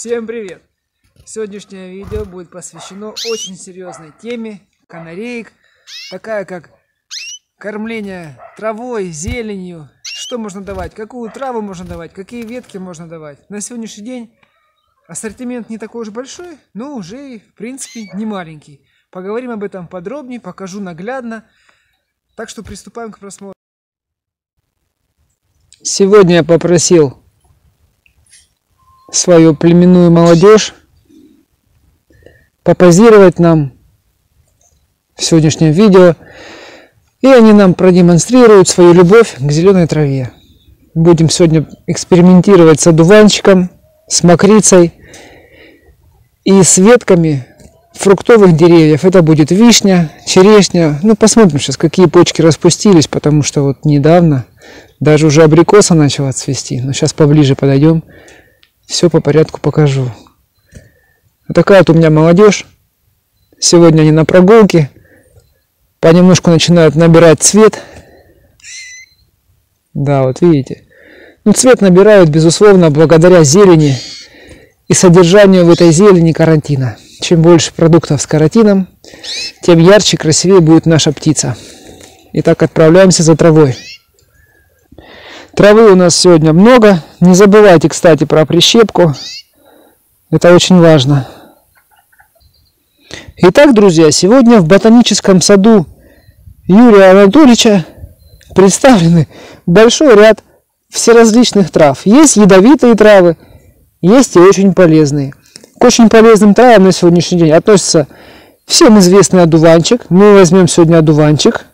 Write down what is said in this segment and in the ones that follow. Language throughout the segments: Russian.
Всем привет! Сегодняшнее видео будет посвящено очень серьезной теме канареек, такая как кормление травой, зеленью, что можно давать, какую траву можно давать, какие ветки можно давать. На сегодняшний день ассортимент не такой уж большой, но уже в принципе не маленький. Поговорим об этом подробнее, покажу наглядно. Так что приступаем к просмотру. Сегодня я попросил свою племенную молодежь попозировать нам в сегодняшнем видео. И они нам продемонстрируют свою любовь к зеленой траве. Будем сегодня экспериментировать с одуванчиком, с мокрицей и с ветками фруктовых деревьев. Это будет вишня, черешня. Ну, посмотрим сейчас, какие почки распустились, потому что вот недавно даже уже абрикоса начала цвести. Но сейчас поближе подойдем все по порядку покажу. Такая вот у меня молодежь. Сегодня они на прогулке. Понемножку начинают набирать цвет. Да, вот видите. Ну, цвет набирают, безусловно, благодаря зелени и содержанию в этой зелени карантина. Чем больше продуктов с каротином, тем ярче, красивее будет наша птица. Итак, отправляемся за травой. Травы у нас сегодня много. Не забывайте, кстати, про прищепку. Это очень важно. Итак, друзья, сегодня в ботаническом саду Юрия Анатольевича представлены большой ряд всеразличных трав. Есть ядовитые травы, есть и очень полезные. К очень полезным травам на сегодняшний день относится всем известный одуванчик. Мы возьмем сегодня одуванчик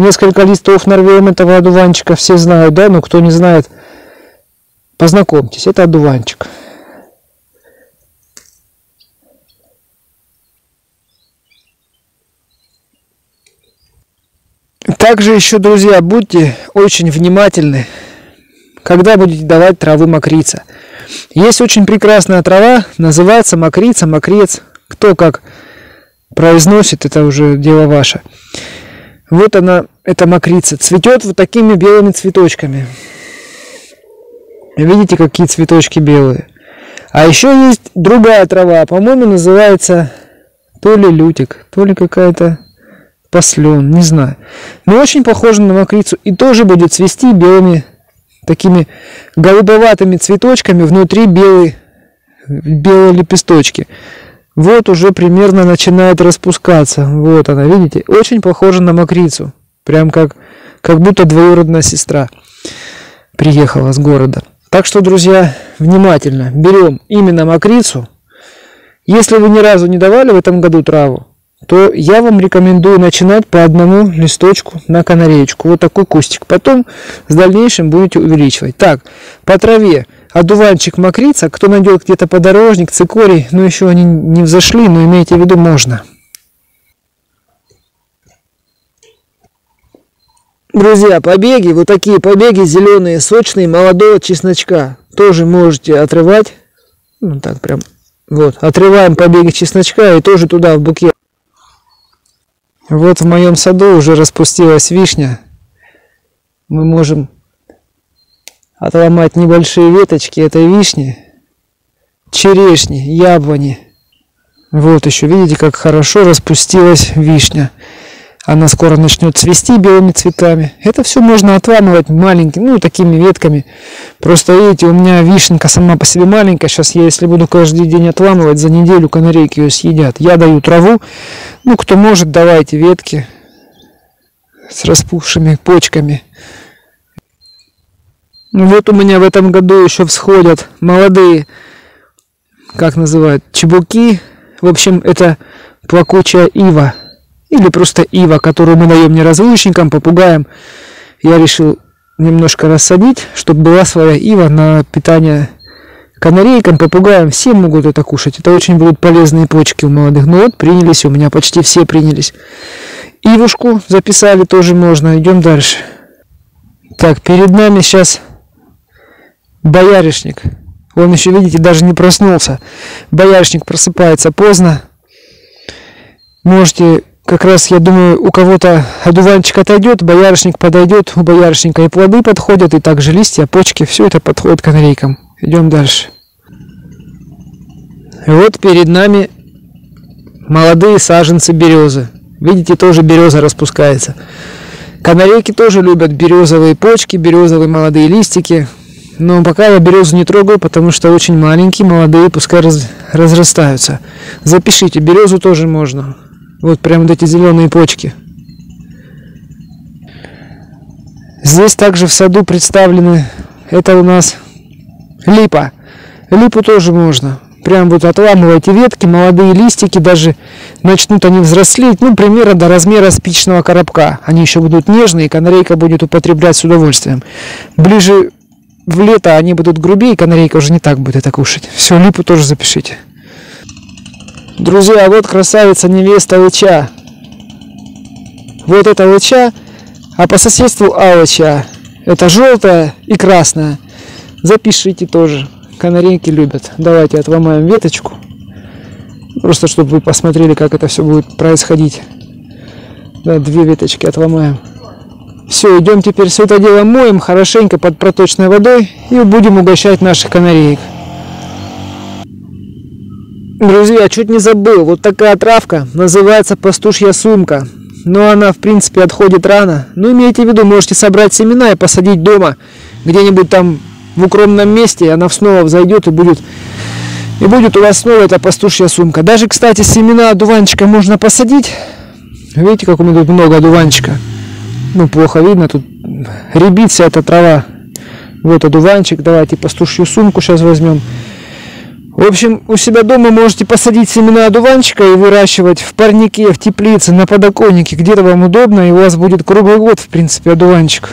несколько листов нарвем этого одуванчика, все знают, да, но кто не знает, познакомьтесь, это одуванчик. Также еще, друзья, будьте очень внимательны, когда будете давать травы мокрица. Есть очень прекрасная трава, называется мокрица, мокрец. Кто как произносит, это уже дело ваше. Вот она, эта мокрица, цветет вот такими белыми цветочками. Видите, какие цветочки белые. А еще есть другая трава, по-моему, называется то ли лютик, то ли какая-то послен, не знаю. Но очень похожа на мокрицу и тоже будет цвести белыми такими голубоватыми цветочками, внутри белые, белые лепесточки вот уже примерно начинает распускаться. Вот она, видите? Очень похожа на мокрицу. Прям как, как будто двоюродная сестра приехала с города. Так что, друзья, внимательно берем именно мокрицу. Если вы ни разу не давали в этом году траву, то я вам рекомендую начинать по одному листочку на канареечку. Вот такой кустик. Потом с дальнейшим будете увеличивать. Так, по траве одуванчик мокрица, кто найдет где-то подорожник, цикорий, ну еще они не взошли, но имейте в виду, можно. Друзья, побеги, вот такие побеги зеленые, сочные, молодого чесночка. Тоже можете отрывать. Ну так прям, вот, отрываем побеги чесночка и тоже туда в букет. Вот в моем саду уже распустилась вишня. Мы можем отломать небольшие веточки этой вишни, черешни, яблони. Вот еще, видите, как хорошо распустилась вишня. Она скоро начнет цвести белыми цветами. Это все можно отламывать маленькими, ну, такими ветками. Просто, видите, у меня вишенка сама по себе маленькая. Сейчас я, если буду каждый день отламывать, за неделю канарейки ее съедят. Я даю траву. Ну, кто может, давайте ветки с распухшими почками. Вот у меня в этом году еще всходят молодые, как называют, чебуки. В общем, это плакучая ива. Или просто ива, которую мы даем неразлучникам, попугаям. Я решил немножко рассадить, чтобы была своя ива на питание канарейкам, попугаям. Все могут это кушать. Это очень будут полезные почки у молодых. Ну вот, принялись, у меня почти все принялись. Ивушку записали тоже можно. Идем дальше. Так, перед нами сейчас Боярышник. Он еще, видите, даже не проснулся. Боярышник просыпается поздно. Можете, как раз, я думаю, у кого-то одуванчик отойдет, боярышник подойдет, у боярышника и плоды подходят, и также листья, почки, все это подходит к канарейкам. Идем дальше. Вот перед нами молодые саженцы березы. Видите, тоже береза распускается. Канарейки тоже любят березовые почки, березовые молодые листики. Но пока я березу не трогаю, потому что очень маленькие, молодые, пускай раз, разрастаются. Запишите, березу тоже можно. Вот прям вот эти зеленые почки. Здесь также в саду представлены, это у нас липа. Липу тоже можно. Прям вот отламываете ветки, молодые листики, даже начнут они взрослеть, ну, примерно до размера спичного коробка. Они еще будут нежные, канарейка будет употреблять с удовольствием. Ближе в лето они будут грубее, канарейка уже не так будет это кушать. Все, липу тоже запишите. Друзья, вот красавица невеста лыча. Вот это лыча, а по соседству алыча. Это желтая и красная. Запишите тоже. Канарейки любят. Давайте отломаем веточку. Просто чтобы вы посмотрели, как это все будет происходить. Да, две веточки отломаем. Все, идем теперь все это дело моем хорошенько под проточной водой и будем угощать наших канареек. Друзья, чуть не забыл, вот такая травка называется пастушья сумка. Но она, в принципе, отходит рано. Но имейте в виду, можете собрать семена и посадить дома, где-нибудь там в укромном месте, и она снова взойдет и будет, и будет у вас снова эта пастушья сумка. Даже, кстати, семена одуванчика можно посадить. Видите, как у меня тут много одуванчика. Ну, плохо видно, тут рябит вся эта трава. Вот одуванчик, давайте пастушью сумку сейчас возьмем. В общем, у себя дома можете посадить семена одуванчика и выращивать в парнике, в теплице, на подоконнике, где-то вам удобно, и у вас будет круглый год, в принципе, одуванчик.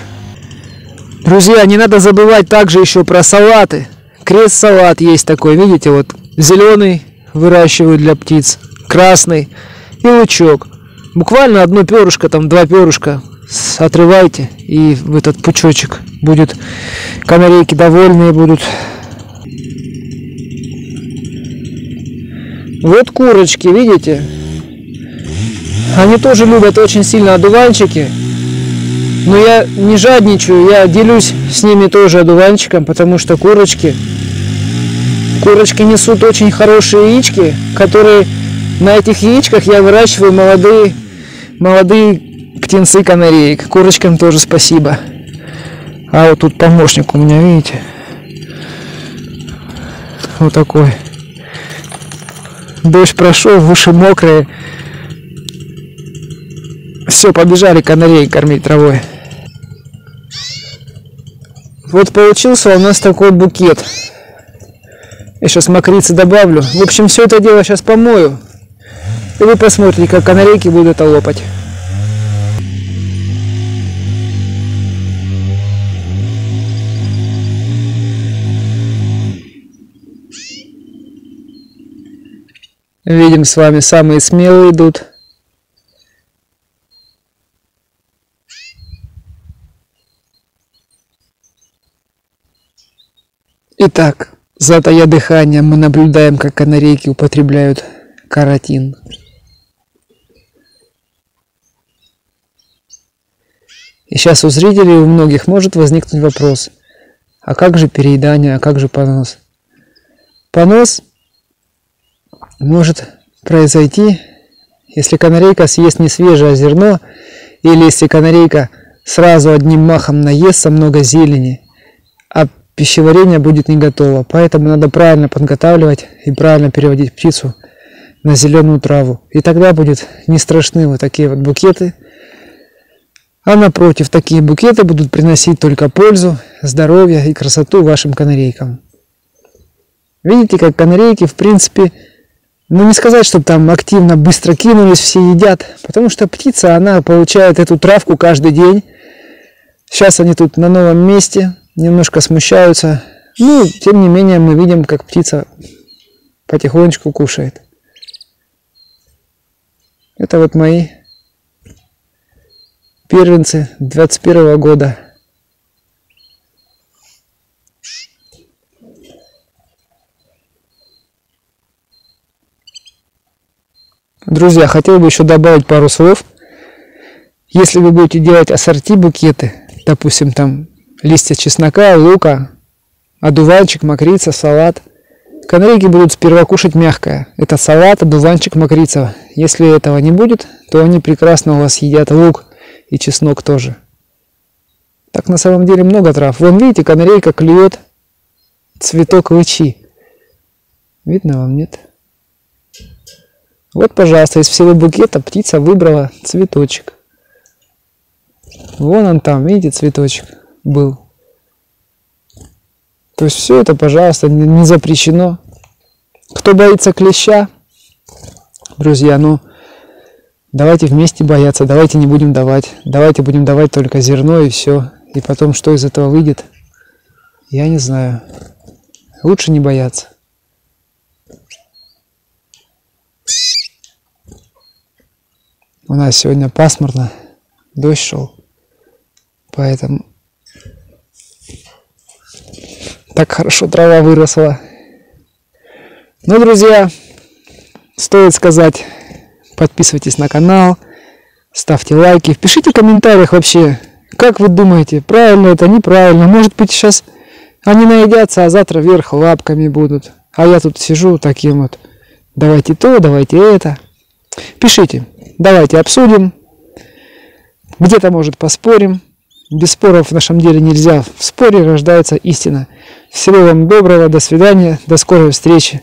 Друзья, не надо забывать также еще про салаты. Крест-салат есть такой, видите, вот зеленый выращивают для птиц, красный и лучок. Буквально одно перышко, там два перышка отрывайте и в этот пучочек будет канарейки довольные будут Вот курочки, видите? Они тоже любят очень сильно одуванчики. Но я не жадничаю, я делюсь с ними тоже одуванчиком, потому что курочки, курочки несут очень хорошие яички, которые на этих яичках я выращиваю молодые, молодые птенцы канареек. Курочкам тоже спасибо. А вот тут помощник у меня, видите? Вот такой. Дождь прошел, уши мокрые. Все, побежали канареи кормить травой. Вот получился у нас такой букет. Я сейчас мокрицы добавлю. В общем, все это дело сейчас помою. И вы посмотрите, как канарейки будут это лопать. Видим с вами, самые смелые идут. Итак, затая дыхание, мы наблюдаем, как канарейки употребляют каротин. И сейчас у зрителей, у многих может возникнуть вопрос, а как же переедание, а как же понос? Понос может произойти, если канарейка съест не свежее зерно, или если канарейка сразу одним махом наестся много зелени, а пищеварение будет не готово. Поэтому надо правильно подготавливать и правильно переводить птицу на зеленую траву. И тогда будет не страшны вот такие вот букеты. А напротив, такие букеты будут приносить только пользу, здоровье и красоту вашим канарейкам. Видите, как канарейки, в принципе, ну, не сказать, чтобы там активно быстро кинулись, все едят, потому что птица, она получает эту травку каждый день. Сейчас они тут на новом месте, немножко смущаются. Ну, тем не менее, мы видим, как птица потихонечку кушает. Это вот мои первенцы 21 года. Друзья, хотел бы еще добавить пару слов. Если вы будете делать ассорти букеты, допустим, там листья чеснока, лука, одуванчик, мокрица, салат, Канарейки будут сперва кушать мягкое. Это салат, одуванчик, мокрица. Если этого не будет, то они прекрасно у вас едят лук и чеснок тоже. Так на самом деле много трав. Вон видите, канарейка клюет цветок лычи. Видно вам, нет? Вот, пожалуйста, из всего букета птица выбрала цветочек. Вон он там, видите, цветочек был. То есть все это, пожалуйста, не запрещено. Кто боится клеща, друзья, ну давайте вместе бояться, давайте не будем давать. Давайте будем давать только зерно и все. И потом, что из этого выйдет, я не знаю. Лучше не бояться. У нас сегодня пасмурно, дождь шел, поэтому так хорошо трава выросла. Ну, друзья, стоит сказать, подписывайтесь на канал, ставьте лайки, пишите в комментариях вообще, как вы думаете, правильно это, неправильно. Может быть, сейчас они наедятся, а завтра вверх лапками будут. А я тут сижу таким вот, давайте то, давайте это. Пишите, давайте обсудим, где-то, может, поспорим. Без споров в нашем деле нельзя. В споре рождается истина. Всего вам доброго, до свидания, до скорой встречи.